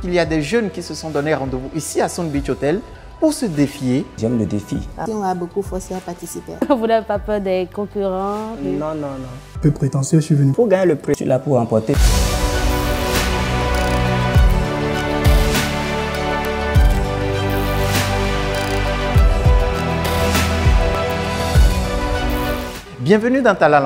qu'il y a des jeunes qui se sont donné rendez-vous ici à Son Beach Hotel pour se défier. J'aime le défi. Ah. On a beaucoup forcé à participer. Vous n'avez pas peur des concurrents Non, non, non. Peu prétentieux, je suis venu. Pour gagner le prix, je suis là pour emporter. Bienvenue dans Talent